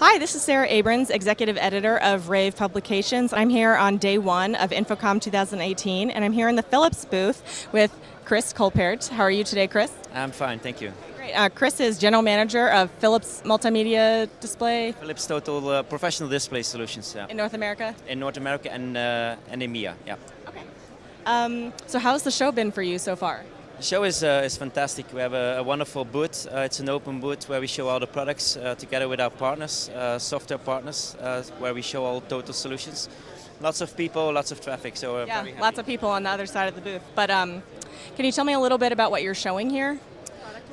Hi, this is Sara Abrons, Executive Editor of Rave Publications. I'm here on day one of InfoComm 2018, and I'm here in the Philips booth with Chris Colpaert. How are you today, Chris? I'm fine, thank you. Great. Uh, Chris is General Manager of Philips Multimedia Display Philips Total uh, Professional Display Solutions yeah. in North America. in North America and, uh, and EMEA. Yeah. Okay. Um, so, how's the show been for you so far? The show is, uh, is fantastic. We have a, a wonderful booth. Uh, it's an open booth where we show all the products uh, together with our partners, uh, software partners, uh, where we show all total solutions. Lots of people, lots of traffic. So Yeah, lots of people on the other side of the booth. But um, can you tell me a little bit about what you're showing here?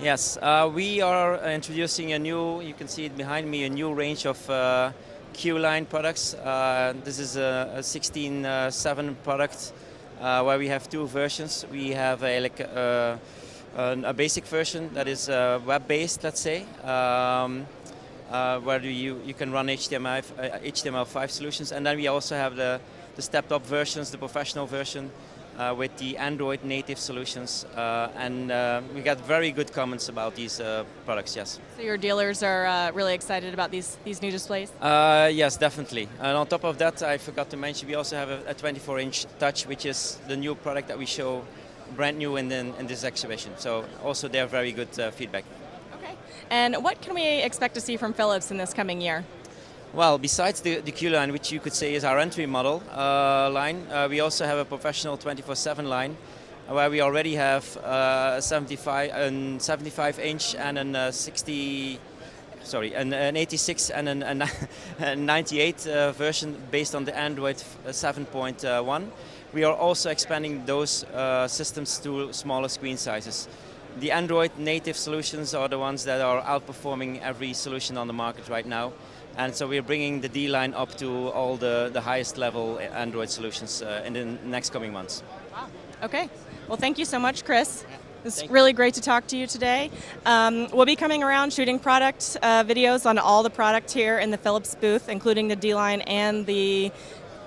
Yes, uh, we are introducing a new, you can see it behind me, a new range of uh, Q-line products. Uh, this is a, a 16.7 product uh, where we have two versions. We have a, like, a basic version that is uh, web-based, let's say, um, uh, where you, you can run HTML, uh, HTML5 solutions. And then we also have the, the stepped-up versions, the professional version, uh, with the Android native solutions, uh, and uh, we got very good comments about these uh, products. Yes, So, your dealers are uh, really excited about these, these new displays? uh, yes, definitely. And on top of that, I forgot to mention we also have a, a 24-inch touch, which is the new product that we show brand new in, the, in this exhibition. So also they're very good uh, feedback. Okay. And what can we expect to see from Philips in this coming year? Well, besides the, the Q line, which you could say is our entry model uh, line, uh, we also have a professional 24/7 line, uh, where we already have uh, a 75, an 75 inch and an uh, 60, sorry, an, an 86 and an, an, a 98 uh, version based on the Android uh, 7.1. We are also expanding those uh, systems to smaller screen sizes. The Android native solutions are the ones that are outperforming every solution on the market right now. And so we're bringing the D line up to all the, the highest level Android solutions uh, in the next coming months. Okay. Well, thank you so much, Chris. It's Thank really great to talk to you today. Um, we'll be coming around shooting product uh, videos on all the product here in the Philips booth, including the D line and the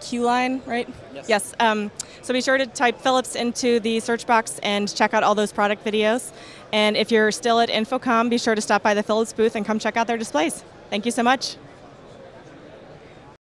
Q line, right? Yes. Yes. Um, so be sure to type Philips into the search box and check out all those product videos. And if you're still at InfoComm, be sure to stop by the Philips booth and come check out their displays. Thank you so much.